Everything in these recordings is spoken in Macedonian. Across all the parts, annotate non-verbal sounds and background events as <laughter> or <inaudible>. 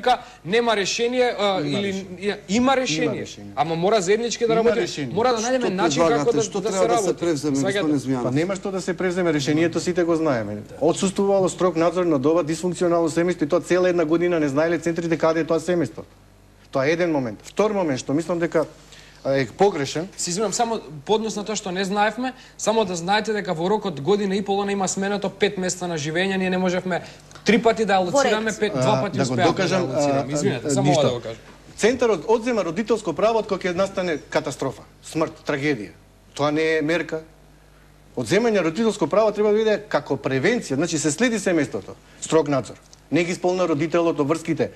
вика нема решение а, Има или решение. има решение. решение. Ама мора заеднички да Има решение. Мора да најдеме начин како да, Што да се треба да се работи. превземе, господин Па нема што да се преземе решението, сите го знаеме. Отсуствувало строг надзор над ова дисфункционално семејство и тоа цела една година не знаеле центрите каде е тоа семејство. Тоа е еден момент. Втор момент што мислам дека е погрешен, Се извинам само по однос на тоа што не знаевме, само да знаете дека во рок од година и половина има сменато пет места на живење, ние не можевме три пати да алоцираме, пет, два пати да го успеавме докажам, да алоцираме. Извинете, само ништо. ова да го кажам. Центарот одзема родителско право кога ќе настане катастрофа, смрт, трагедија. Тоа не е мерка. Одземање родителско право треба да биде како превенција, значи се следи семејството, строг надзор. Не ги исполна родителот обврските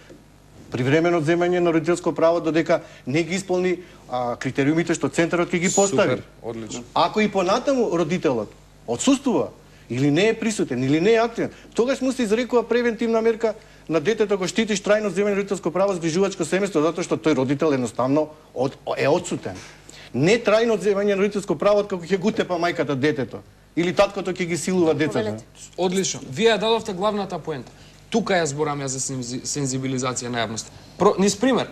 привремено одземање на родителско право додека не ги исполни а, критериумите што центарот ќе ги постави. Супер, одлично. Ако и понатаму родителот отсуствува или не е присутен или не е активен, тогаш му се изрекува превентивна мерка на детето го штитиш трајно земено родителско право згрижувачко семејство затоа што тој родител едноставно од, е отсутен. Не трајно одземање на родителско право како ќе го тепа мајката детето или таткото ќе ги силува децата. Одлично. Вие ја дадовте главната поента. Тука ја зборам ја за сензи- сензибилизација на јавноста. Про, низ пример,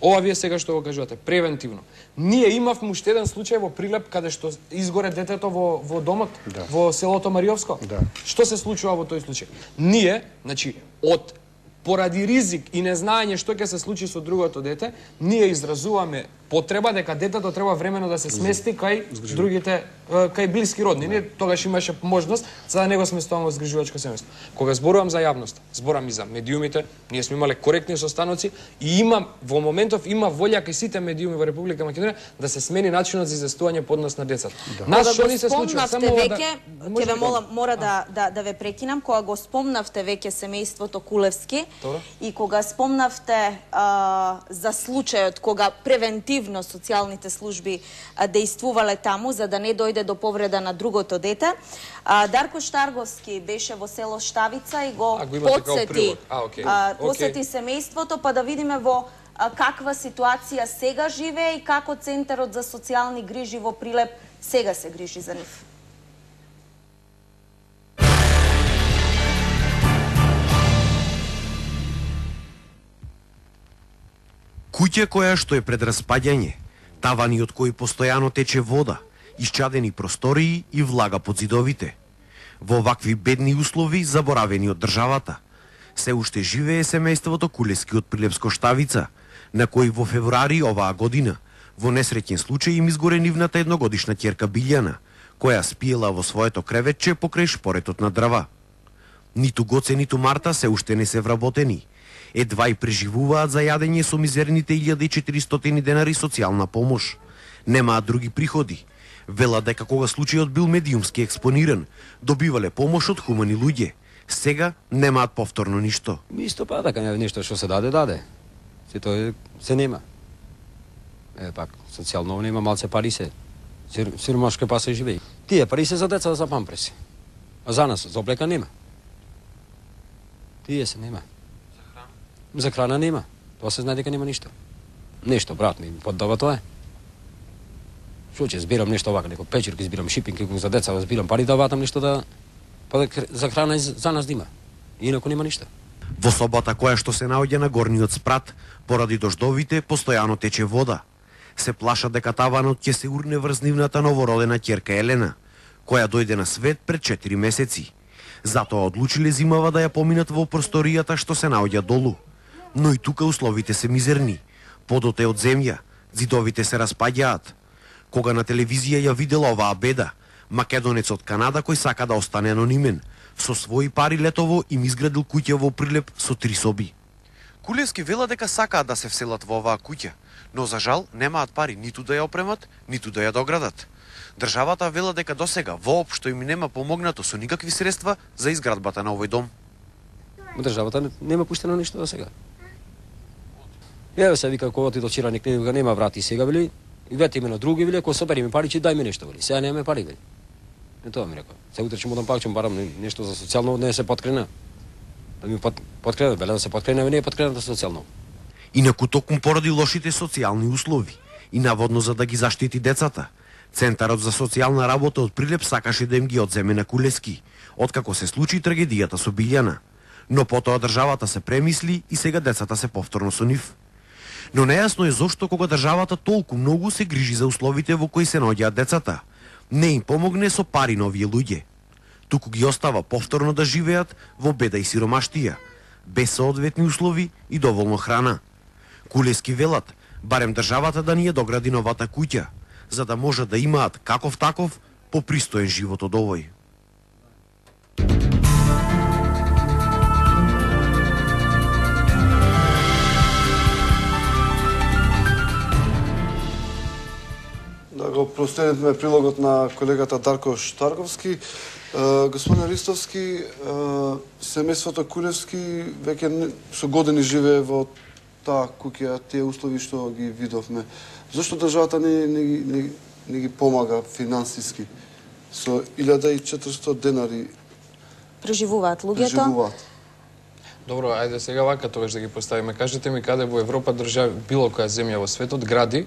ова вие сега што го кажувате, превентивно. Ние имавме уште еден случај во Прилеп каде што изгоре детето во, во домот, Да. во селото Мариовско. Да. Што се случува во тој случај? Ние, значи, од поради ризик и незнаење што ќе се случи со другото дете, ние изразуваме потреба дека детето треба времено да се смести кај другите кај блиски родни. Ние тогаш имаше можност за да не го сместуваме во згрижувачко семејство. Кога зборувам за јавност, зборам и за медиумите, ние сме имале коректни состаноци и има во моментов има волја кај сите медиуми во Република Македонија да се смени начинот за известување по однос на децата. Нас Кога што ни се случува? спомнавте ова веќе, да- ќе ве да- молам, мора да, да, да ве прекинам, кога го спомнавте веќе семејството Кулевски Добро. и кога спомнавте а, за случајот кога превентивно социјалните служби а, дејствувале таму за да не дојде до повреда на другото дете, а, Дарко Штарговски беше во село Штавица и го подсети. А, а, Окей. посети семејството, па да видиме во каква ситуација сега живее и како Центарот за социјални грижи во Прилеп сега се грижи за нив. Куќа која што е пред распаѓање, тавани од кои постојано тече вода, исчадени простории и влага под зидовите. Во вакви бедни услови, заборавени од државата, се уште живее семејството Кулески од Прилепско Штавица, на кој во февруари оваа година, во несреќен случај им изгоре нивната едногодишна ќерка Билјана, која спиела во своето креветче покрај шпоретот на дрва. Ниту Гоце, ниту Марта се уште не се вработени. Едва и преживуваат за јадење со мизерните 1400 денари социјална помош. Немаат други приходи. Вела дека кога случајот бил медиумски експониран, добивале помош од хумани луѓе. Сега немаат повторно ништо. Исто па така нешто што се даде, даде. Се тоа се нема. Е пак социјално нема малце пари се. Сир, сиромашко па се живее. Тие пари се за деца за памперси. А за нас за облека нема. Тие се нема. За храна? Нема. Тоа се знае дека нема ништо. Нешто брат ми поддава тоа е. Што ќе збирам нешто вака, некој печир ќе збирам шипинг, ќе за деца збирам пари да ватам нешто да па да, за храна и за нас да има. Инаку нема ништо. Во собота која што се наоѓа на горниот спрат, поради дождовите, постојано тече вода. Се плаша дека таванот ќе се урне врз нивната новородена ќерка Елена, која дојде на свет пред 4 месеци. Затоа одлучиле зимава да ја поминат во просторијата што се наоѓа долу. Но и тука условите се мизерни. Подот е од земја, зидовите се распаѓаат. Кога на телевизија ја видела оваа беда, македонец од Канада кој сака да остане анонимен, со своји пари летово им изградил куќа во Прилеп со три соби. Кулевски вела дека сакаат да се вселат во оваа куќа, но за жал немаат пари ниту да ја опремат, ниту да ја доградат. Државата вела дека досега воопшто им нема помогнато со никакви средства за изградбата на овој дом. Државата не- нема пуштено ништо до сега. Еве се вика кога ти дочира Чираник вика нема врати сега вели. И вете на други вели, ако собери ми пари, че дај ми нешто вели. Сега немаме пари вели. Не тоа ми рекол. Се утре ќе му дам пак ќе му барам нешто за социјално не се подкрена. Да ми под, подкрена, беле да се подкрена, не е подкрената социјално. Инаку токму поради лошите социјални услови и наводно за да ги заштити децата, Центарот за социјална работа од Прилеп сакаше да им ги одземе на Кулески, откако се случи трагедијата со Билјана. Но потоа државата се премисли и сега децата се повторно со нив. Но нејасно е зошто кога државата толку многу се грижи за условите во кои се наоѓаат децата, не им помогне со пари на овие луѓе. Туку ги остава повторно да живеат во беда и сиромаштија, без соодветни услови и доволно храна. Кулески велат, барем државата да ни ја догради новата куќа, за да може да имаат каков таков попристоен живот од овој. Го проследивме прилогот на колегата Дарко Штарковски. Господин Ристовски, семејството Кулевски веќе не- со години живее во таа куќа, тие услови што ги видовме. Зошто државата не, не, не, не ги помага финансиски? Со 1400 денари Преживуваат луѓето. преживуваат. Добро, ајде сега вака тогаш да ги поставиме. Кажете ми каде во Европа држави било која земја во светот гради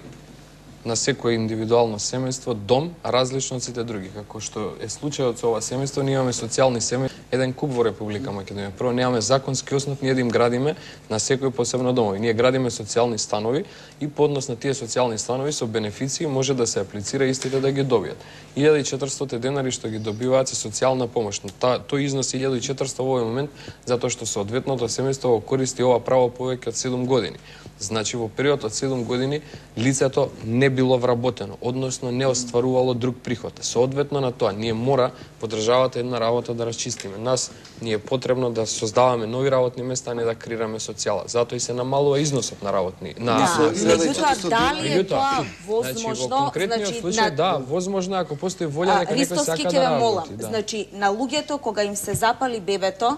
на секое индивидуално семејство дом различно од сите други, како што е случајот со ова семејство, ние имаме социјални семејства, еден куп во Република Македонија. Прво немаме законски основ ние да им градиме на секој посебно домови. Ние градиме социјални станови и по однос на тие социјални станови со бенефиции може да се аплицира истите да ги добијат. 1400 денари што ги добиваат се социјална помош, но та, тој износ 1400 во овој момент затоа што соодветното семејство го користи ова право повеќе од 7 години. Значи во период од 7 години лицето не било вработено, односно не остварувало друг приход. Соодветно на тоа, ние мора по државата една работа да расчистиме. Нас ни е потребно да создаваме нови работни места, а не да креираме социјала. Затоа и се намалува износот на работни на Да, меѓутоа, дали е тоа Значи, возможно, во конкретниот значи, случај, на- да, возможно ако постои волја А, дека некој сака да работи. молам. Да. Значи, на луѓето кога им се запали бебето,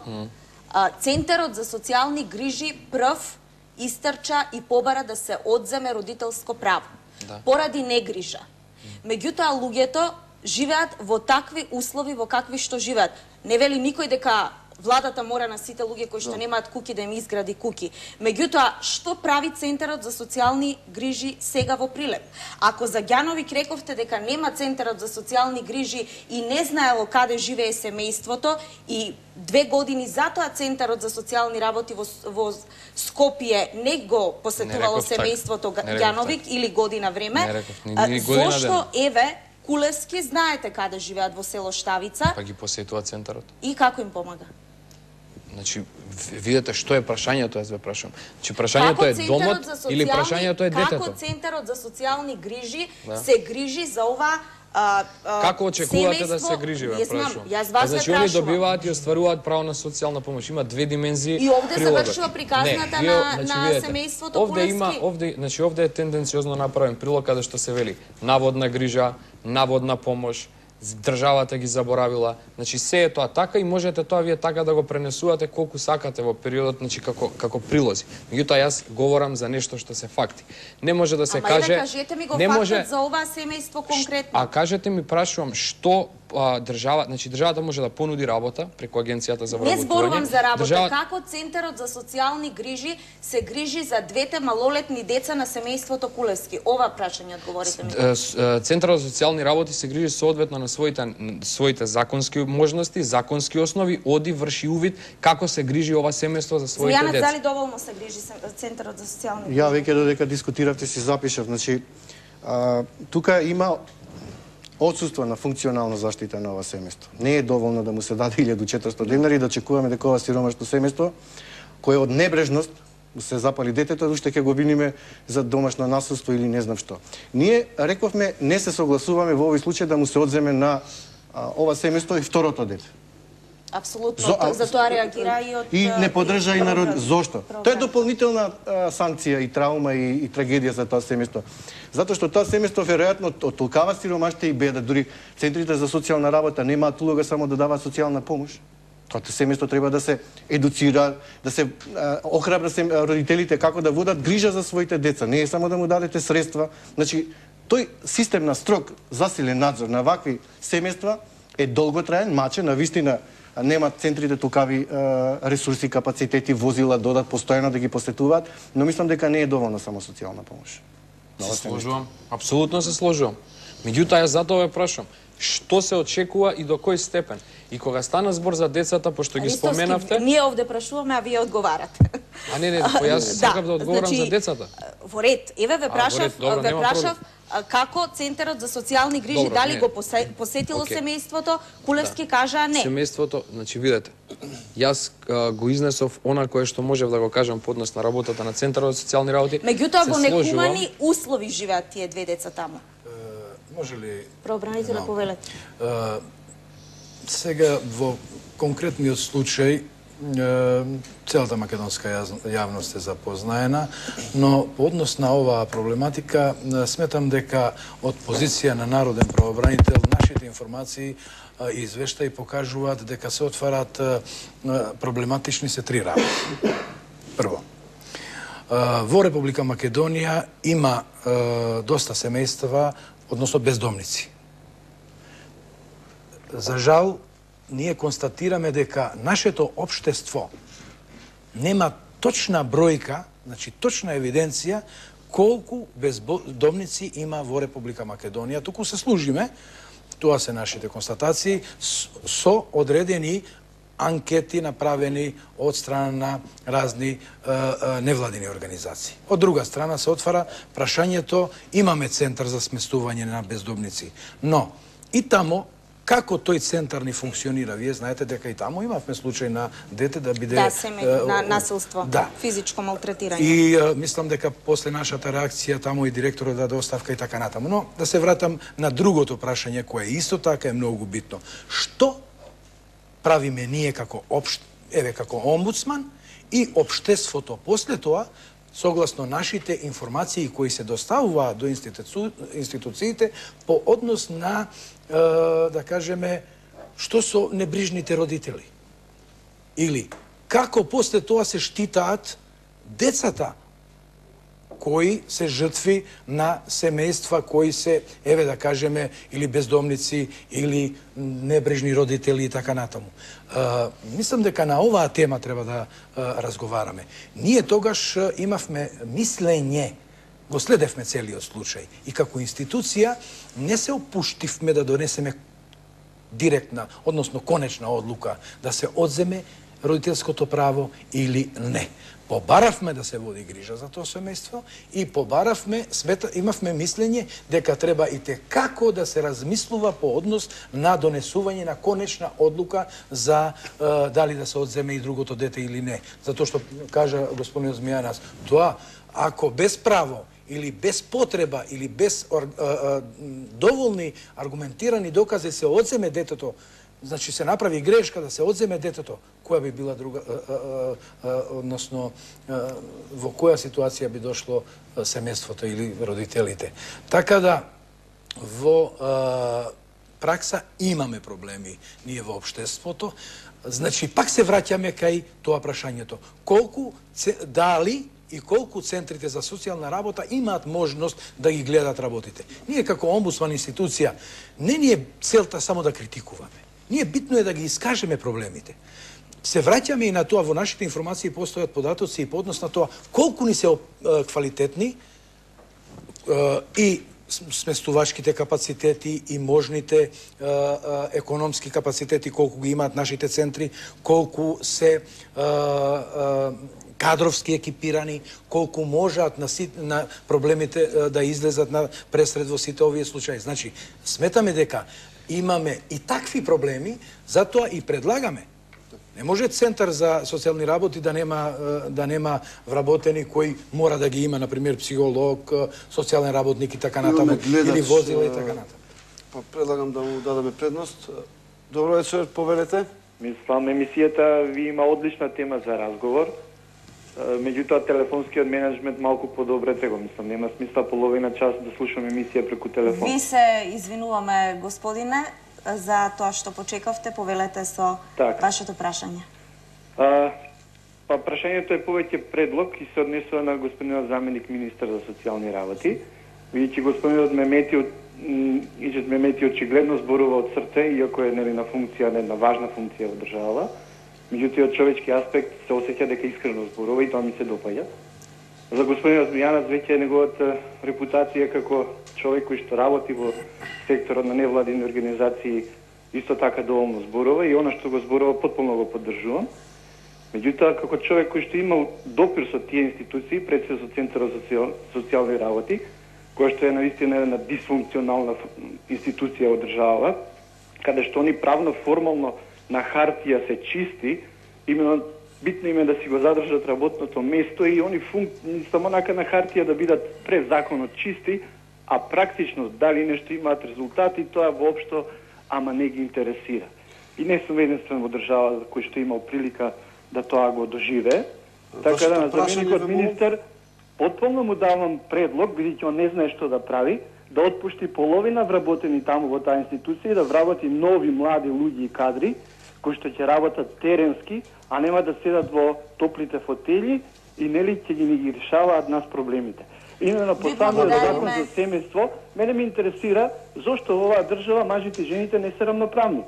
а, Центарот за социјални грижи прв истрча и побара да се одземе родителско право. Да. Поради негрижа. Меѓутоа, луѓето живеат во такви услови во какви што живеат. Не вели никој дека владата мора на сите луѓе кои што немаат куќи да им изгради куќи. Меѓутоа, што прави Центарот за социјални грижи сега во Прилеп? Ако за Ѓановик рековте дека нема Центарот за социјални грижи и не знаело каде живее семејството и две години затоа Центарот за социјални работи во, во Скопје не го посетувало Не семејството Ѓановик или година време, Не реков, ни- ни година зошто еве Кулевски знаете каде живеат во село Штавица Па ги посетува центарот. и како им помага? Значи, видете што е прашањето, јас ве прашам. Значи, прашањето е домот социјални- или прашањето е детето? Како Центарот за социјални грижи Да. се грижи за ова а, а, Како очекувате да се грижи, ве прашувам? Јас вас Значи, прашувам. добиваат и остваруваат право на социјална помош. Има две димензии. И овде прилога. завршува приказната Не, на- значи, на видете, семејството Овде Кулевски. има, овде, значи овде е тенденциозно направен прилог каде што се вели наводна грижа, наводна помош, државата ги заборавила. Значи се е тоа така и можете тоа вие така да го пренесувате колку сакате во периодот, значи како како прилози. Меѓутоа јас говорам за нешто што се факти. Не може да се Ама каже еве кажете ми го не фактот може за оваа семејство конкретно. А кажете ми прашувам што а, држава, значи државата може да понуди работа преку агенцијата за Не вработување. зборувам за работа, Држава- како Центарот за социјални грижи се грижи за двете малолетни деца на семејството Кулевски? Ова прашање одговорите ми. Е, с- е, Центарот за социјални работи се грижи соодветно на своите своите законски можности, законски основи, оди врши увид како се грижи ова семејство за своите Смијанец, деца. дали доволно се грижи се- Центарот за социјални грижи? Ја веќе додека дискутиравте си запишав, значи а, тука има Отсутство на функционална заштита на ова семејство. Не е доволно да му се даде <laughs> 1400 денари и да чекуваме дека ова сиромашно семејство кое од небрежност се запали детето, уште ќе го виниме за домашно насилство или не знам што. Ние рековме не се согласуваме во овој случај да му се одземе на а, ова семејство и второто дете. Апсолутно, Зо- а- за тоа реагира и од И не поддржа и народ. Зошто? Тоа е дополнителна а, санкција и траума и, и трагедија за тоа семејство. Затоа што тоа семејство веројатно толкава сиромаште и беда, дури центрите за социјална работа немаат улога само да даваат социјална помош. Тоа семејство треба да се едуцира, да се а, охрабра се родителите како да водат грижа за своите деца, не е само да му дадете средства. Значи, тој систем на строг засилен надзор на вакви семејства е долготраен, мачен, на вистина немат центрите толкави е, ресурси, капацитети, возила додат постојано да ги посетуваат, но мислам дека не е доволно само социјална помош. Се сложувам. Апсолутно се сложувам. Меѓутоа, јас затоа ве прашам. што се очекува и до кој степен. И кога стана збор за децата, пошто ги споменавте, Ние овде прашуваме, а вие одговарате. а не, не, <laughs> јас сакам да одговорам значи, за децата. Во ред. Еве ве А, прашав, ред, ве нема прашав како Центарот за социјални грижи Добро, дали не. го посе, посетило Окей. семејството, Кулевски кажа не. Семејството, значи видете, јас а, го изнесов она кое што можев да го кажам по однос на работата на Центарот за социјални работи. Меѓутоа во некумани услови живеат тие две деца таму. Може ли Правобранителя Но. повелете. Е, сега во конкретниот случај целата македонска јавност е запознаена, но по однос на оваа проблематика сметам дека од позиција на народен правобранител нашите информации и извештаи покажуваат дека се отварат проблематични се три работи. Прво, во Република Македонија има доста семејства, односно бездомници. За жал, ние констатираме дека нашето обштество нема точна бројка, значи точна евиденција колку бездомници има во Република Македонија. Туку се служиме, тоа се нашите констатации, со одредени анкети направени од страна на разни е, е, невладини организации. Од друга страна се отвара прашањето, имаме центар за сместување на бездомници, но и тамо како тој центар ни функционира, вие знаете дека и тамо имавме случај на дете да биде Да, семеј, е, на насилство, Да. физичко малтретирање. И е, мислам дека после нашата реакција тамо и директорот даде оставка и така натаму. Но да се вратам на другото прашање кое исто така е многу битно. Што правиме ние како општ, еве како омбудсман и општеството после тоа согласно нашите информации кои се доставуваат до институци... институциите по однос на да кажеме што со небрижните родители или како после тоа се штитаат децата кои се жртви на семејства кои се, еве да кажеме, или бездомници, или небрежни родители и така натаму. А, мислам дека на оваа тема треба да а, разговараме. Ние тогаш имавме мислење, го следевме целиот случај и како институција не се опуштивме да донесеме директна, односно конечна одлука да се одземе родителското право или не. Побаравме да се води грижа за тоа семејство и побаравме, смета, имавме мислење дека треба и те како да се размислува по однос на донесување на конечна одлука за е, дали да се одземе и другото дете или не. Затоа што кажа господин Змијанас, тоа ако без право или без потреба или без а, а, доволни аргументирани докази се одземе детето, значи се направи грешка да се одземе детето, која би била друга, а, односно во која ситуација би дошло семејството или родителите. Така да во пракса имаме проблеми ние во обштеството, Значи, пак се враќаме кај тоа прашањето. Колку, дали и колку центрите за социјална работа имаат можност да ги гледат работите. Ние како омбудсман институција, не ни е целта само да критикуваме. Ние битно е да ги искажеме проблемите. Се враќаме и на тоа, во нашите информации постојат податоци и по однос на тоа колку ни се квалитетни и сместувачките капацитети и можните е, е, економски капацитети колку ги имаат нашите центри, колку се е, е, кадровски екипирани, колку можат на, си, на проблемите да излезат на пресред во сите овие случаи. Значи, сметаме дека имаме и такви проблеми, затоа и предлагаме Не може центар за социјални работи да нема да нема вработени кои мора да ги има на пример психолог, социјален работник и така натаму или возила и така натаму. Па предлагам да му дадеме предност. Добро вечер, повелете. Мислам, емисијата ви има одлична тема за разговор. Меѓутоа, телефонскиот менеджмент малку подобрете го, мислам. Нема смисла половина час да слушам емисија преку телефон. Ви се извинуваме, господине, за тоа што почекавте, повелете со Така. вашето прашање. А, па прашањето е повеќе предлог и се однесува на господинот заменик министар за социјални работи. Видите, господинот Мемети, од- м, Иџет Мемети очигледно зборува од срце, иако е нели, на функција, на една важна функција во држава. Меѓутоа, од човечки аспект се осеќа дека искрено зборува и тоа ми се допаѓа. За господинот Мијанат веќе неговата репутација како човек кој што работи во секторот на невладини организации исто така доволно зборува и она што го зборува потполно го поддржувам. Меѓутоа, како човек кој што имал допир со тие институции, пред се со Центарот за социјални работи, која што е наистина една дисфункционална институција од држава, каде што они правно формално на хартија се чисти, именно битно им е да си го задржат работното место и они функ... само нака на хартија да бидат пред законот чисти, а практично дали нешто имаат резултати, тоа воопшто ама не ги интересира. И не сум единствен во држава кој што имал прилика да тоа го доживее. Така да на заменикот министер потполно му давам предлог, бидејќи он не знае што да прави, да отпушти половина вработени таму во таа институција и да вработи нови млади луѓе и кадри кои што ќе работат теренски, а нема да седат во топлите фотели и нели ќе ги ни ги решаваат нас проблемите. Именно по самиот закон за семејство, мене ме интересира зошто во оваа држава мажите и жените не се рамноправни.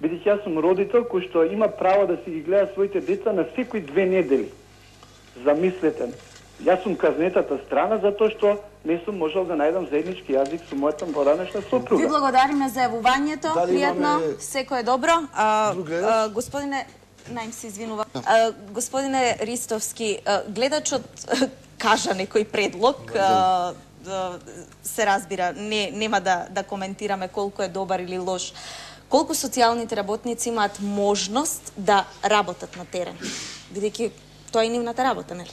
Бидејќи јас сум родител кој што има право да си ги гледа своите деца на секои две недели. Замислете, јас сум казнетата страна затоа што не сум можел да најдам заеднички јазик со мојата поранешна Ви сопруга. благодариме за јавувањето. Дали Пријатно, имаме секој е добро. А, а, господине, најм се извинува. А, господине Ристовски, а, гледачот <laughs> кажа некој предлог, а, да, се разбира, не, нема да, да коментираме колку е добар или лош. Колку социјалните работници имаат можност да работат на терен? Бидејќи тоа е нивната работа, нели?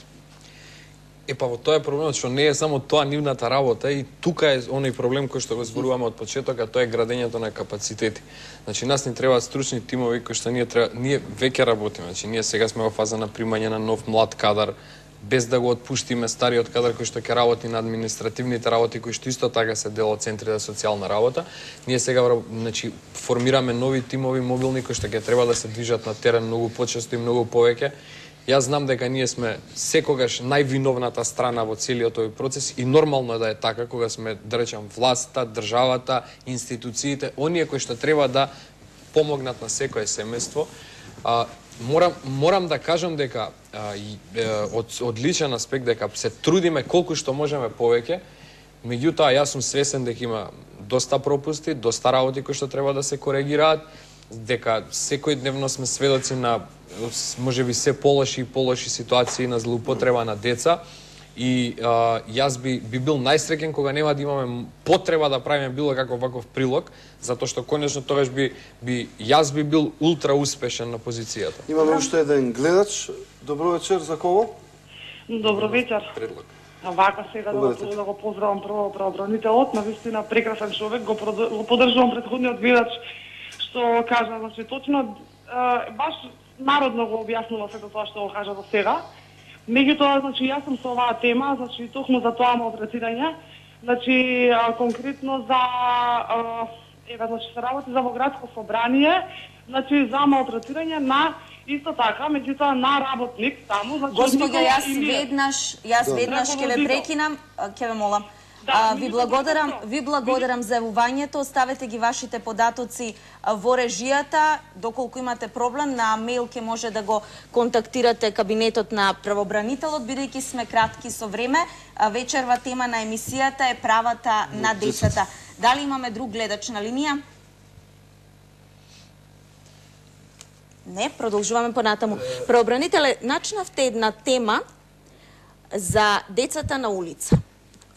Е па во тоа е проблемот што не е само тоа нивната работа и тука е оној проблем кој што го зборуваме од почеток, а тоа е градењето на капацитети. Значи нас ни треба стручни тимови кои што ние треба ние веќе работиме. Значи ние сега сме во фаза на примање на нов млад кадар без да го отпуштиме стариот кадар кој што ќе работи на административните работи кои што исто така се дел од центри за социјална работа. Ние сега значи формираме нови тимови мобилни кои што ќе треба да се движат на терен многу почесто и многу повеќе. Јас знам дека ние сме секогаш највиновната страна во целиот овој процес и нормално е да е така кога сме, да речам, власта, државата, институциите, оние кои што треба да помогнат на секое семејство. А, морам, морам да кажам дека а, и, е, од, од личен аспект дека се трудиме колку што можеме повеќе, меѓутоа јас сум свесен дека има доста пропусти, доста работи кои што треба да се коригираат, дека секојдневно сме сведоци на може би се полоши и полоши ситуации на злоупотреба на деца и а, јас би, би бил најсреќен кога нема да имаме потреба да правиме било каков ваков прилог, затоа што конечно тогаш би, би јас би бил ултра успешен на позицијата. Имаме уште еден гледач. Добро вечер за кого? Добро вечер. Предлог. Вака сега да го, Добре. да го поздравам прво правобранителот, на вистина прекрасен човек, го, го поддржувам претходниот гледач што кажа, значи точно е, баш народно го објаснува сето тоа што го кажа до сега. Меѓутоа, значи јас сум со оваа тема, значи токму за тоа малтретирање, значи а, конкретно за а, еве значи се работи за во градско собрание, значи за малтретирање на исто така, меѓутоа на работник таму, значи Никола јас Илиев. веднаш, јас веднаш ќе ве прекинам, ќе ве молам. Да, А, ми ви благодарам, ви благодарам за јавувањето, оставете ги вашите податоци во режијата, доколку имате проблем на мејл ќе може да го контактирате кабинетот на правобранителот, бидејќи сме кратки со време. А, Вечерва тема на емисијата е правата на децата. Дали имаме друг гледач на линија? Не, продолжуваме понатаму. Правобранителе, начнавте една тема за децата на улица.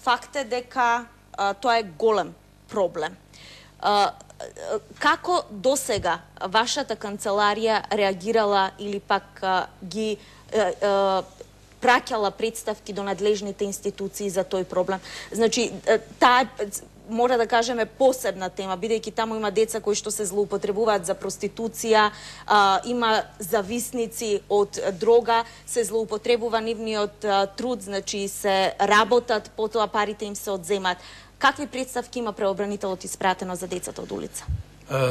Факт е дека а, тоа е голем проблем. А, како досега вашата канцеларија реагирала или пак а, ги а, а, праќала представки до надлежните институции за тој проблем? Значи, таа мора да кажеме посебна тема, бидејќи таму има деца кои што се злоупотребуваат за проституција, а, има зависници од дрога, се злоупотребува нивниот а, труд, значи се работат, потоа парите им се одземат. Какви представки има преобранителот испратено за децата од улица?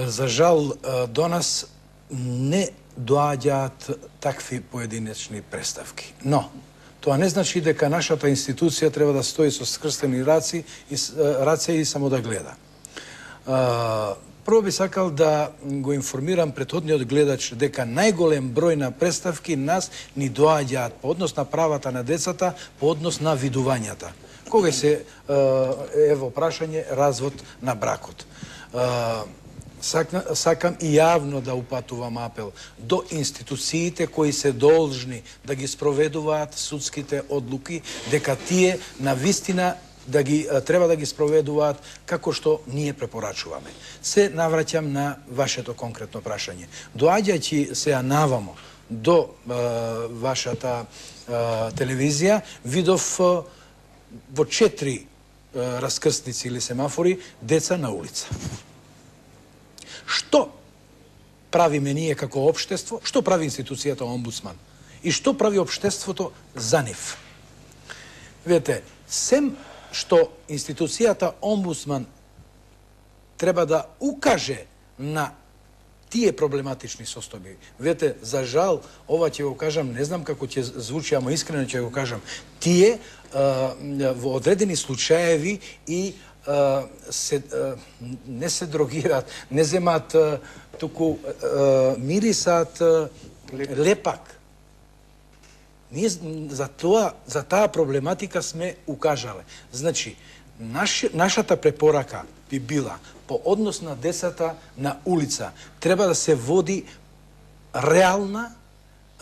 За жал, до нас не доаѓаат такви поединечни представки. Но, тоа не значи дека нашата институција треба да стои со скрстени раци и, е, раце и само да гледа. Прво би сакал да го информирам претходниот гледач дека најголем број на представки нас ни доаѓаат по однос на правата на децата, по однос на видувањата. Кога се е, ево прашање развод на бракот. Сакам и јавно да упатувам апел до институциите кои се должни да ги спроведуваат судските одлуки, дека тие на вистина да ги треба да ги спроведуваат како што ние препорачуваме. Се навраќам на вашето конкретно прашање. Доаѓајќи се навамо до е, вашата е, телевизија, видов е, во четири раскрсници раскрстници или семафори деца на улица. Што правиме ние како обштество? што прави институцијата омбудсман и што прави обштеството? за нив. Видете, сем што институцијата омбудсман треба да укаже на тие проблематични состојби. Видете, за жал, ова ќе го кажам, не знам како ќе звучи, ама искрено ќе го кажам, тие а, во одредени случаеви и се, не се дрогираат, не земат туку а, лепак. Ние за тоа, за таа проблематика сме укажале. Значи, наш, нашата препорака би била по однос на децата на улица треба да се води реална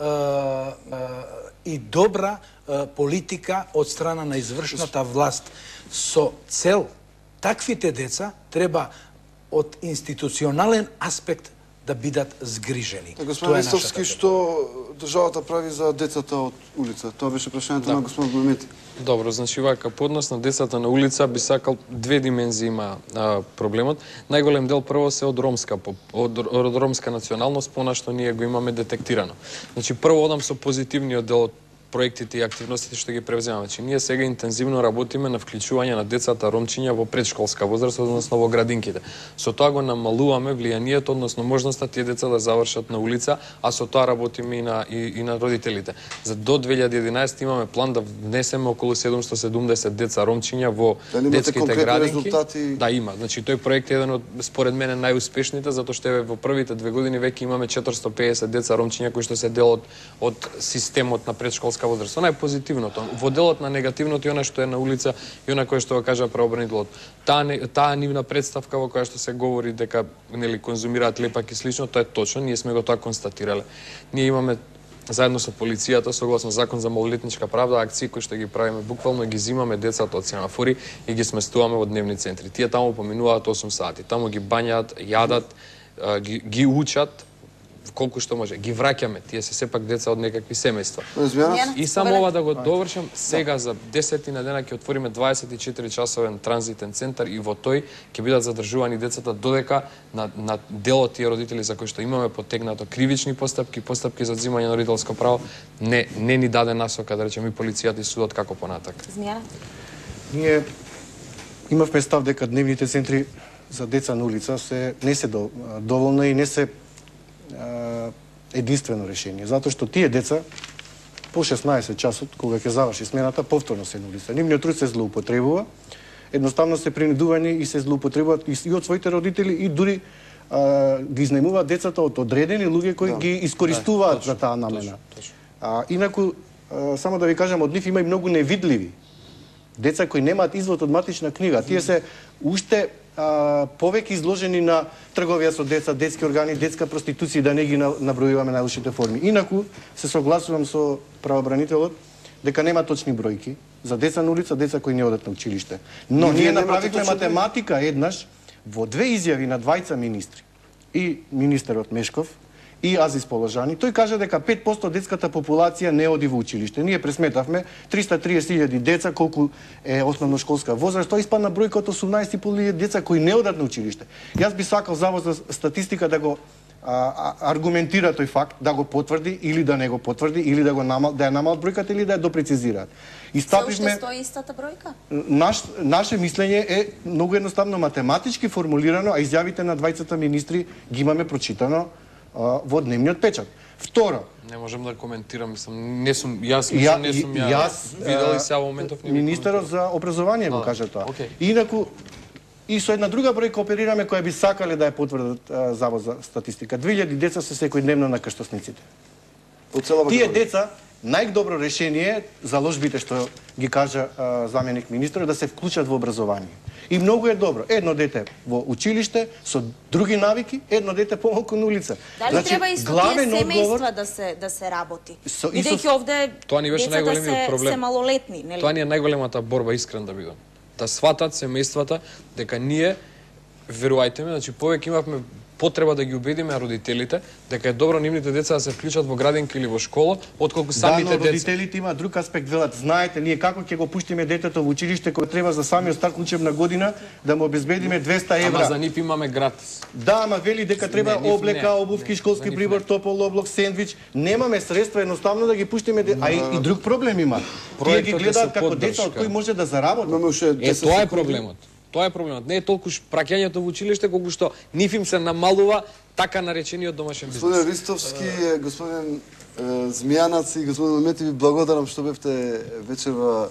е, е, и добра е, политика од страна на извршната власт со цел таквите деца треба од институционален аспект да бидат згрижени. Господин Ристовски, што државата прави за децата од улица? Тоа беше прашањето да. на господин Блумети. Добро, значи вака, по однос на децата на улица би сакал две димензии има а, проблемот. Најголем дел прво се од ромска од, од ромска националност, понашто ние го имаме детектирано. Значи прво одам со позитивниот дел од проектите и активностите што ги превземаме. Значи, ние сега интензивно работиме на вклучување на децата ромчиња во предшколска возраст, односно во градинките. Со тоа го намалуваме влијанието, односно можноста тие деца да завршат на улица, а со тоа работиме и на, и, и на родителите. За до 2011 имаме план да внесеме околу 770 деца ромчиња во Дали детските градинки. резултати? Да, има. Значи, тој проект е еден од, според мене, најуспешните, затоа што е во првите две години веќе имаме 450 деца ромчиња кои што се дел од, од системот на предшколска детска возраст. Она е позитивното. Во делот на негативното и она што е на улица и она кое што го кажа правобранителот. Таа таа нивна представка во која што се говори дека нели конзумираат лепак и слично, тоа е точно, ние сме го тоа констатирале. Ние имаме заедно со полицијата, согласно закон за малолетничка правда, акции кои што ги правиме буквално ги зимаме децата од семафори и ги сместуваме во дневни центри. Тие таму поминуваат 8 сати. Таму ги бањаат, јадат, ги, ги учат, колку што може. Ги враќаме, тие се сепак деца од некакви семејства. И само ова да го довршам, сега за 10 на дена ќе отвориме 24 часовен транзитен центар и во тој ќе бидат задржувани децата додека на, на делот тие родители за кои што имаме потегнато кривични постапки, постапки за одзимање на родителско право, не, не ни даде насока, да речеме, и полицијата и судот како понатак. Змија? Ние имавме став дека дневните центри за деца на улица се не се доволно и не се единствено решение, затоа што тие деца по 16 часот, кога ќе заврши смената, повторно се на улица. Нивниот труд се злоупотребува, едноставно се принудувани и се злоупотребуваат и од своите родители и дури а, ги изнемуваат децата од одредени луѓе кои да. ги искористуваат да, за таа намена. Точно, точно. А, инаку, а, само да ви кажам, од нив има и многу невидливи деца кои немаат извод од матична книга. Тие се уште а, повеќе изложени на трговија со деца, детски органи, детска проституција, да не ги набројуваме најлошите форми. Инаку, се согласувам со правобранителот дека нема точни бројки за деца на улица, деца кои не одат на училиште. Но ние направивме математика еднаш во две изјави на двајца министри и министерот Мешков и Азис Положани, тој кажа дека 5% детската популација не оди во училиште. Ние пресметавме 330.000 деца колку е основношколска возраст, тоа испадна бројка од 18.500 деца кои не одат на училиште. Јас би сакал завоз за статистика да го а, аргументира тој факт, да го потврди или да не го потврди, или да го намал, да ја намал бројката или да ја допрецизираат. И стапивме стои истата бројка? Наш наше мислење е многу едноставно математички формулирано, а изјавите на двајцата министри ги имаме прочитано во дневниот печат. Второ, не можам да коментирам, мислам, не сум јас, ја, не сум ја, јас видел и сега во моментов не Министерот за образование го кажа тоа. Okay. Инаку и со една друга бројка оперираме која би сакале да ја потврдат Завод за статистика. 2000 деца се секојдневно на крштосниците. Тие деца најдобро решение за ложбите што ги кажа а, заменик министр е да се вклучат во образование. И многу е добро. Едно дете во училиште со други навики, едно дете помалку на улица. Дали треба и со тие семејства да се да се работи? Со- и со- Бидејќи овде Тоа ни беше најголемиот се, проблем. се малолетни, нели? Тоа ни е најголемата борба, искрен да бидам. Да сватат семејствата дека ние, верувајте ме, значи повеќе имавме потреба да ги убедиме родителите дека е добро нивните деца да се вклучат во градинка или во школа, отколку Да, самите но деца. родителите има друг аспект, велат, знаете, ние како ќе го пуштиме детето во училиште кога треба за самиот старт учебна година да му обезбедиме 200 Ама евра. за нив имаме гратис. Да, ама вели дека треба Не, облека, не. обувки, Не, школски прибор, топол облак, сендвич. Немаме средства едноставно да ги пуштиме, де... а и, и друг проблем има. Тие ги гледаат како деца од кои може да заработат. Е, 10 тоа е проблемот. Тоа е проблемот. Не е толку праќањето во училиште, колку што нив им се намалува така наречениот домашен бизнес. Господин Ристовски, господин Змијанац и господин Мемети, ви благодарам што бевте вечерва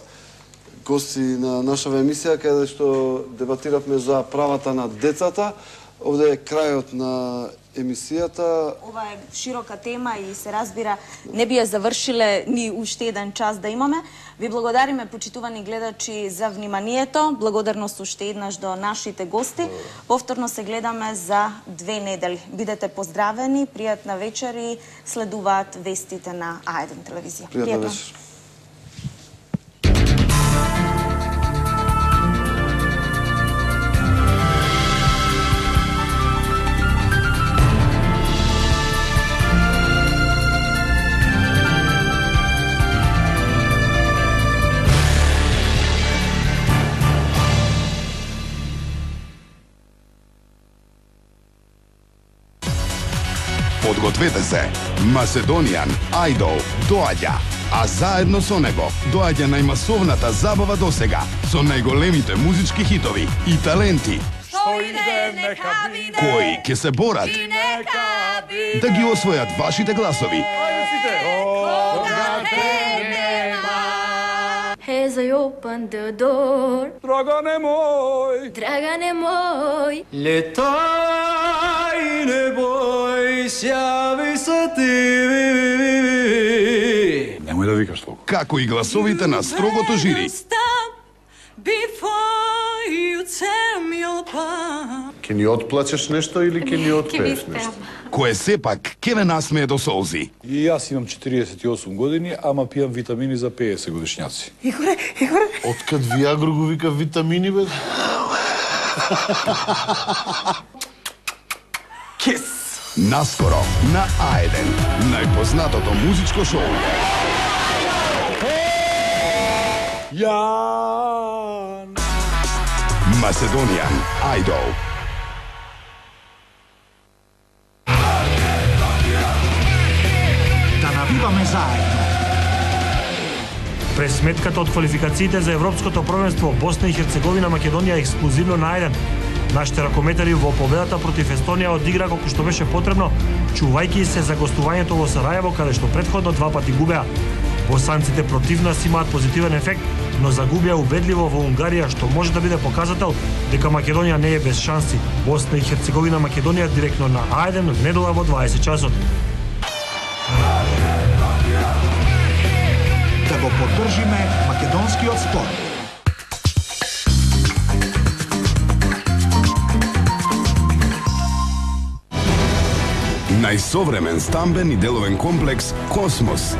гости на нашава емисија, каде што дебатиравме за правата на децата. Овде е крајот на емисијата. Ова е широка тема и се разбира не би ја завршиле ни уште еден час да имаме. Ви благодариме почитувани гледачи за вниманието. Благодарност уште еднаш до нашите гости. Повторно се гледаме за две недели. Бидете поздравени, пријатна вечер и следуваат вестите на А1 телевизија. Пријатна вечер. Подгответе се. Macedonian Idol доаѓа, а заедно со него доаѓа најмасовната забава досега со најголемите музички хитови и таленти кои ќе се борат да ги освојат вашите гласови. As I open the door, Dragane мој, Dragane moj, Летай, не бојся, ви се ти. Немој да викаш толку. Како и гласовите на строгото жири. before you tear me apart. Ке ни отплачеш нешто или ке ни отпееш нешто? Кое сепак ќе ве насмее до солзи. И јас имам 48 години, ама пијам витамини за 50 годишњаци. Откад Виагро го вика витамини, бе? Наскоро на А1, најпознатото музичко шоу. Јан! Macedonian Idol. Да заедно. През сметката од квалификациите за Европското првенство Босна и Херцеговина Македонија ексклузивно на еден. Нашите ракометари во победата против Естонија одигра колку што беше потребно, чувајќи се за гостувањето во Сарајево каде што предходно два пати губеа. Босанците против нас имаат позитивен ефект, но загубија убедливо во Унгарија што може да биде показател дека Македонија не е без шанси. Босна и Херцеговина Македонија директно на А1 в недела во 20 часот. Да го поддржиме македонскиот спорт. Најсовремен стамбен и деловен комплекс Космос.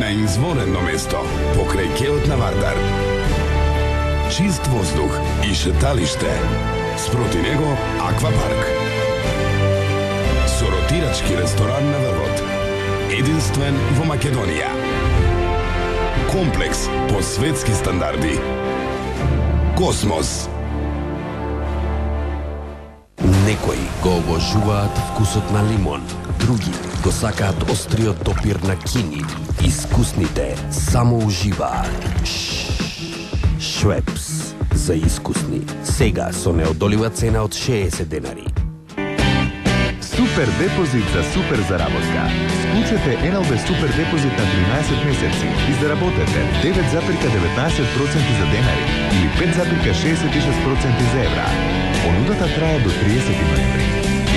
На изворено место, покрај кеот на Вардар. Чист воздух и шеталиште. Спроти него аквапарк. Со ротирачки ресторан на врвот. Единствен во Македонија. Комплекс по светски стандарди. Космос. Некои го обожуваат вкусот на лимон, други го сакаат остриот допир на кини. Искусните само уживаат. Швепс за искусни. Сега со неодолива цена од 60 денари. Супер депозит за супер заработка. Склучете НЛБ Супер депозит на 13 месеци и заработете 9,19% за денари или 5,66% за евра. Понудата трае до 30 ноември.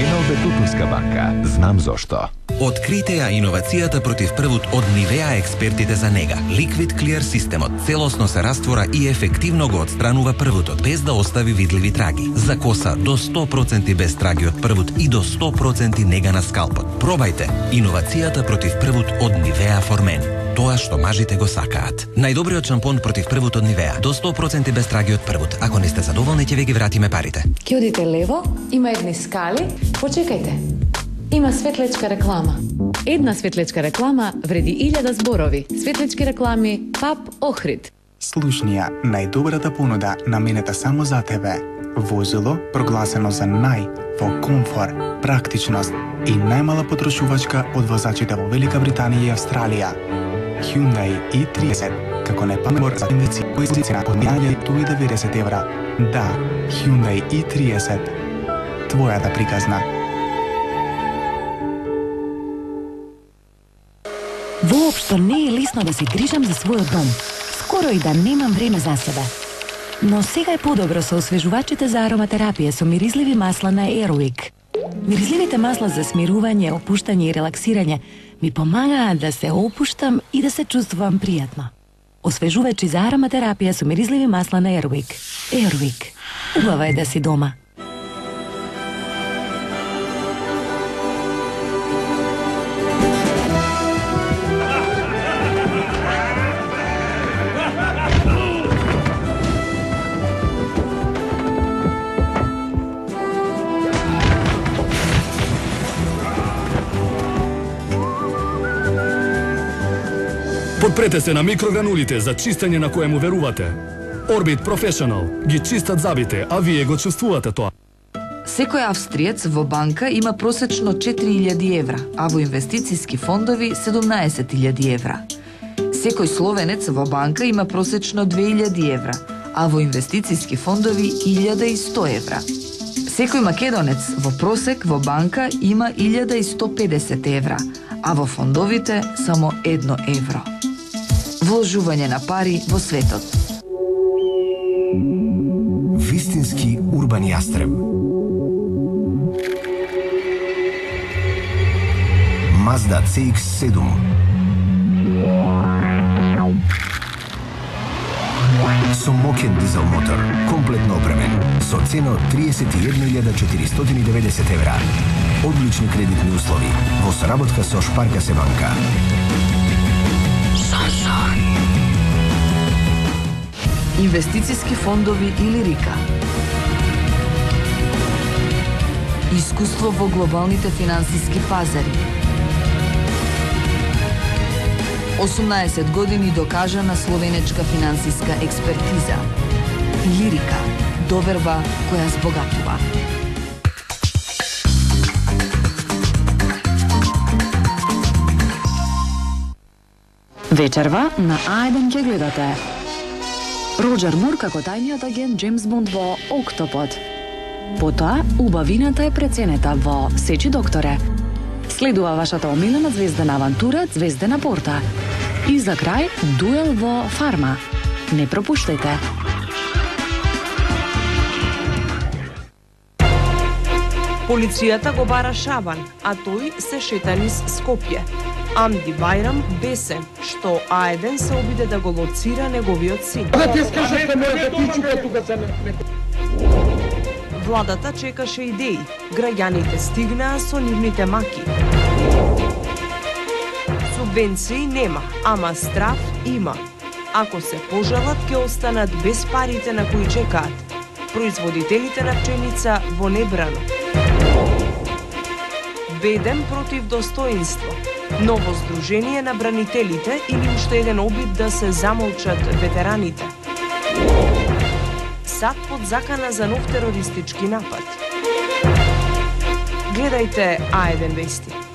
НЛБ Тутунска банка. Знам зошто. Открите ја иновацијата против првут од Нивеа експертите за нега. Liquid Clear системот целосно се раствора и ефективно го отстранува првутот без да остави видливи траги. За коса до 100% без траги од првут и до 100% нега на скалпот. Пробајте иновацијата против првут од Нивеа Формен. Тоа што мажите го сакаат. Најдобриот шампон против првут од Нивеа. До 100% без траги од првут. Ако не сте задоволни, ќе ви ги вратиме парите. Ќе одите лево, има едни скали. Почекајте. Има светлечка реклама. Една светлечка реклама вреди илјада зборови. Светлечки реклами ПАП Охрид. Слушнија, најдобрата понуда наменета само за тебе. Возило прогласено за нај во комфор, практичност и најмала потрошувачка од возачите во Велика Британија и Австралија. Hyundai i30 како непамор за инвестиции цена од 1090 евра. Да, Hyundai i30. Твојата приказна. Што не е лесно да се грижам за својот дом. Скоро и да немам време за себе. Но сега е подобро со освежувачите за ароматерапија со миризливи масла на Airwick. Миризливите масла за смирување, опуштање и релаксирање ми помагаат да се опуштам и да се чувствувам пријатно. Освежувачи за ароматерапија со миризливи масла на Airwick. Airwick. Убаво е да си дома. Подпрете се на микрогранулите за чистење на кое му верувате. Orbit Professional ги чистат забите, а вие го чувствувате тоа. Секој австриец во банка има просечно 4000 евра, а во инвестициски фондови 17000 евра. Секој словенец во банка има просечно 2000 евра, а во инвестициски фондови 1100 евра. Секој македонец во просек во банка има 1150 евра, а во фондовите само 1 евро. Вложување на пари во светот. Вистински урбан јастреб. Mazda CX-7 со мокен дизел мотор, комплетно опремен, со цена од 31.490 евра. Одлични кредитни услови, во соработка со Шпарка се Инвестициски фондови или РИКА. Искуство во глобалните финансиски пазари. 18 години докажана словенечка финансиска експертиза. Лирика. Доверба која збогатува. Вечерва на А1 ќе гледате. Роджер Мур како тајниот агент Джеймс Бонд во Октопод. Потоа, убавината е преценета во Сечи докторе. Следува вашата омилена звездена авантура Звездена порта. И за крај, дуел во Фарма. Не пропуштајте. Полицијата го бара Шабан, а тој се шета низ Скопје. Амди Бајрам бесен што А1 се обиде да го лоцира неговиот син. Да ти скажете, мојата пичука тука се не... Владата чекаше идеи. Граѓаните стигнаа со нивните маки. Субвенции нема, ама страф има. Ако се пожелат, ќе останат без парите на кои чекаат. Производителите на пченица во небрано. Бедем против достоинство. Ново здружение на бранителите или уште еден обид да се замолчат ветераните. САД под закана за нов терористички напад. Гледајте А1 вести.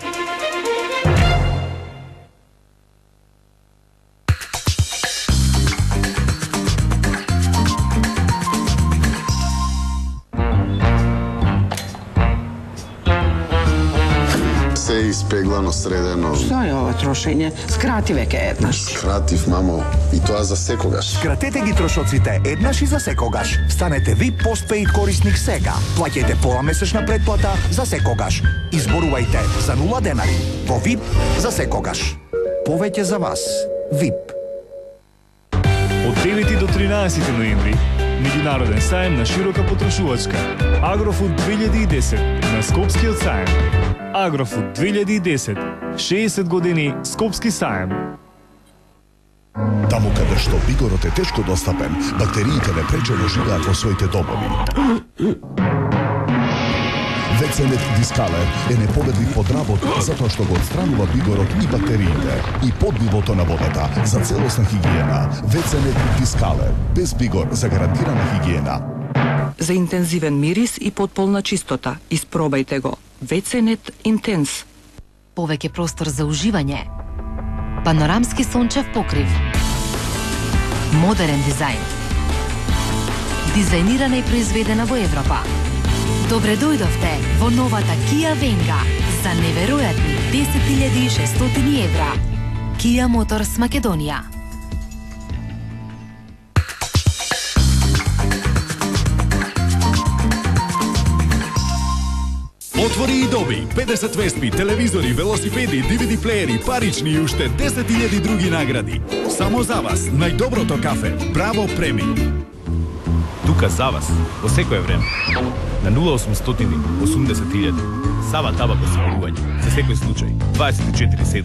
Спеглано, средено. Што е ова трошење? Скрати веќе еднаш. Кратив, мамо, и тоа за секогаш. Скратете ги трошоците еднаш и за секогаш. Станете ви постпейд корисник сега. Плаќајте пола месечна предплата за секогаш. Изборувајте за 0 денари. Во ВИП за секогаш. Повеќе за вас. ВИП. Од 9 до 13 ноември Меѓународен саем на широка потрошувачка. Агрофуд 2010 на Скопскиот саем. Агрофуд 2010. 60 години Скопски саем. Таму каде што бигорот е тешко достапен, бактериите непречено живеат во своите домови. Веценет Дискалер е непобедник под работ затоа што го отстранува бигорот и бактериите и под нивото на водата за целосна хигиена. Веценет Дискалер без бигор за гарантирана хигиена. За интензивен мирис и потполна чистота, испробајте го. Веценет Интенс. Повеќе простор за уживање. Панорамски сончев покрив. Модерен дизајн. Дизајнирана и произведена во Европа. Добре дојдовте во новата Kia Venga за неверојатни 10.600 евра. Kia Motors Македонија. Отвори и доби 50 веспи, телевизори, велосипеди, DVD плеери, парични и уште 10.000 други награди. Само за вас, најдоброто кафе, Браво Преми. Тука за вас, во секое време. На 0800 80.000. Сава табак осигурување. За секој случај. 24/7.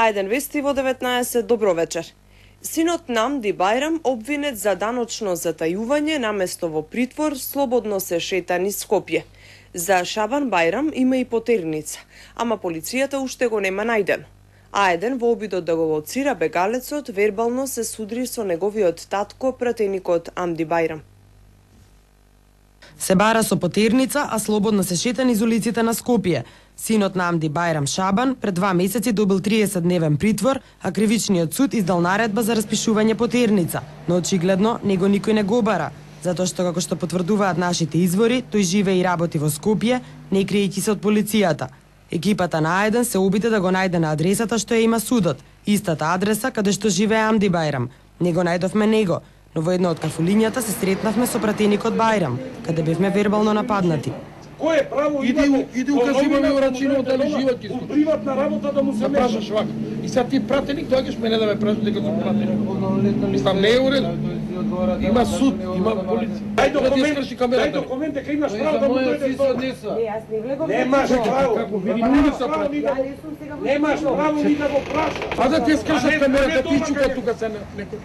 Ајден вести во 19 добро вечер. Синот Намди Бајрам обвинет за даночно затајување наместо во притвор слободно се шета низ Скопје. За Шабан Бајрам има и потерница, ама полицијата уште го нема најден. Аеден во обидот да го лоцира бегалецот вербално се судри со неговиот татко, пратеникот Амди Бајрам. Се бара со потерница, а слободно се шета низ улиците на Скопје. Синот на Амди Байрам Шабан пред два месеци добил 30-дневен притвор, а кривичниот суд издал наредба за распишување потерница, но очигледно него никој не го бара, затоа што како што потврдуваат нашите извори, тој живее и работи во Скопје, не криејќи се од полицијата. Екипата на Ајден се обиде да го најде на адресата што ја има судот, истата адреса каде што живее Амди Байрам. Не го најдовме него, но во една од кафулињата се сретнавме со пратеникот Байрам, каде бевме вербално нападнати. Кое право Иди, имате иди во указиваме урачино дали во живот ќе во приватна работа да му се Да мешаш прашаш вака. И сега ти пратеник доаѓаш мене да ме прашаш дека сум пратеник. Мислам не е уредно. Има суд, има полиција. Дај документ, дај документ дека имаш право да му дојдеш до Немаш право. Како види Немаш улица право па- ни да Немаш право ни да го прашаш. А да ти скажат не камерата, да ти чука тука се некој.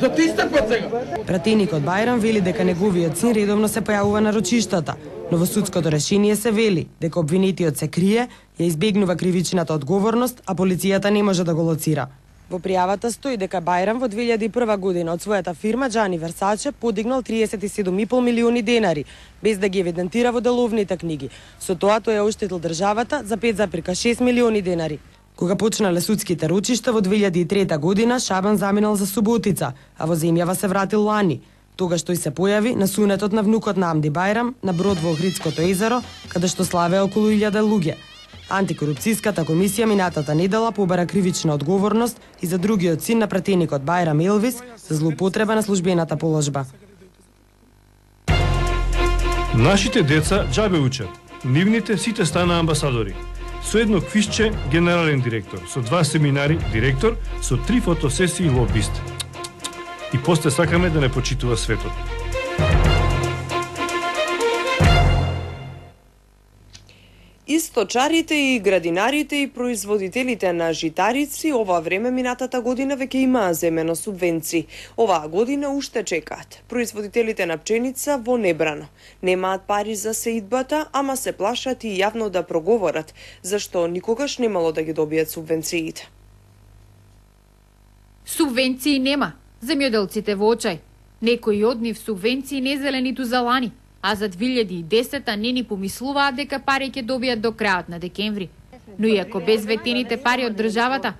Да ти истакват сега. Пратеникот Бајрам вели дека неговиот син редовно се појавува на рочиштата, но во судското решение се вели дека обвинетиот се крие, ја избегнува кривичната одговорност, а полицијата не може да го лоцира. Во пријавата стои дека Бајрам во 2001 година од својата фирма Джани Версаче подигнал 37,5 милиони денари, без да ги евидентира во деловните книги. Со тоа тој ја оштетил државата за 5,6 милиони денари. Кога почнале судските ручишта во 2003 година, Шабан заминал за Суботица, а во земјава се вратил лани. Тогаш тој се појави на сунетот на внукот на Амди Бајрам на брод во Охридското езеро, каде што славе околу 1000 луѓе. Антикорупцијската комисија минатата недела побара кривична одговорност и за другиот син на пратеникот Бајрам Елвис за злоупотреба на службената положба. Нашите деца џабе учат. Нивните сите стана амбасадори. Со едно квишче генерален директор, со два семинари директор, со три фотосесии лобист. И после сакаме да не почитува светот. И сточарите и градинарите и производителите на житарици ова време минатата година веќе имаа земено субвенции. Оваа година уште чекаат. Производителите на пченица во небрано. Немаат пари за сеидбата, ама се плашат и јавно да проговорат, зашто никогаш немало да ги добијат субвенциите. Субвенции нема. Земјоделците во очај. Некои од нив субвенции не зеле ниту за лани. а за 2010 не ни помислуваат дека пари ќе добијат до крајот на декември. Но иако без ветените пари од државата,